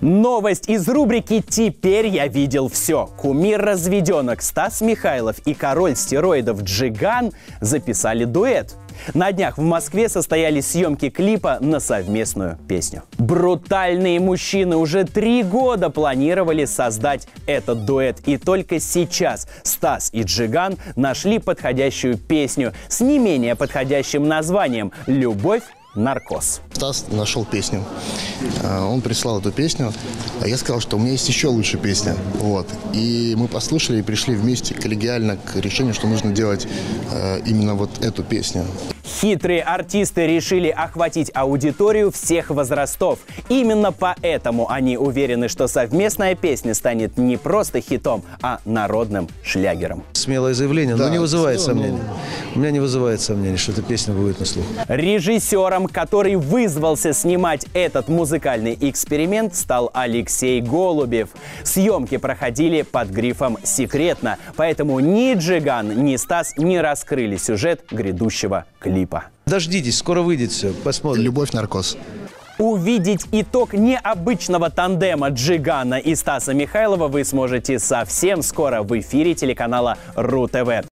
Новость из рубрики «Теперь я видел все». Кумир разведенок Стас Михайлов и король стероидов Джиган записали дуэт. На днях в Москве состоялись съемки клипа на совместную песню. Брутальные мужчины уже три года планировали создать этот дуэт. И только сейчас Стас и Джиган нашли подходящую песню с не менее подходящим названием «Любовь наркоз. Стас нашел песню. А, Он прислал эту песню. А я сказал, что у меня есть еще лучше песня. Вот. И мы послушали и пришли вместе коллегиально к решению, что нужно делать э, именно вот эту песню. Хитрые артисты решили охватить аудиторию всех возрастов. Именно поэтому они уверены, что совместная песня станет не просто хитом, а народным шлягером. Смелое заявление, Да, но не вызывает смело, сомнений. У меня не вызывает сомнений, что эта песня будет на слух. Режиссером, который вызвался снимать этот музыкальный эксперимент, стал Алексей Голубев. Съемки проходили под грифом «Секретно», поэтому ни Джиган, ни Стас не раскрыли сюжет грядущего клипа. Дождитесь, скоро выйдет все, посмотрим. Любовь, наркоз. Увидеть итог необычного тандема Джигана и Стаса Михайлова вы сможете совсем скоро в эфире телеканала РУ-ТВ.